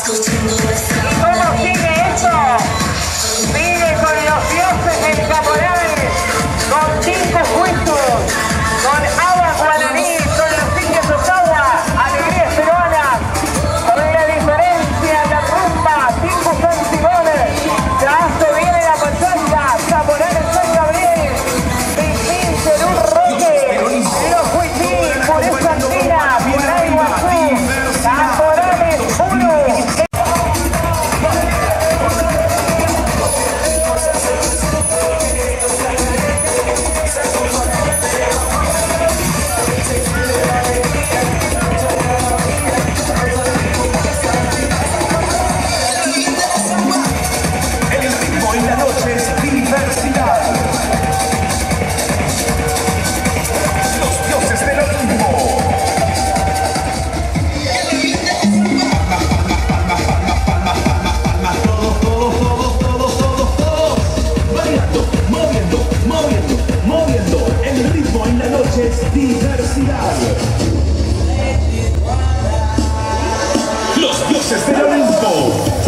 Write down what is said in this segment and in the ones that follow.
go to the west. Los dioses del Olimpo.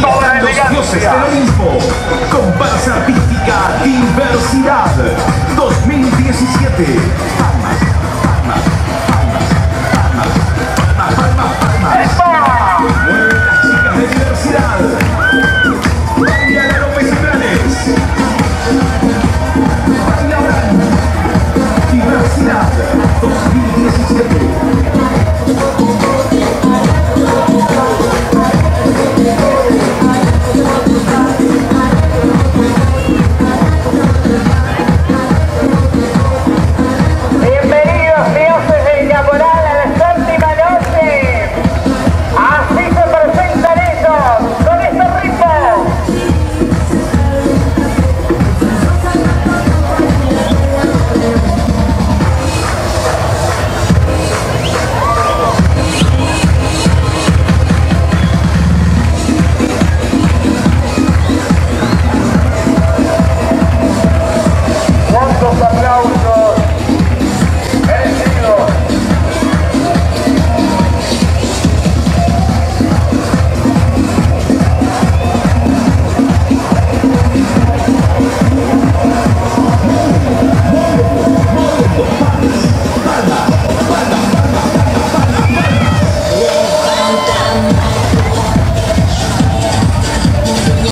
Toda. Los dioses del Olimpo, comparsa artística, diversidad, 2017, Palmas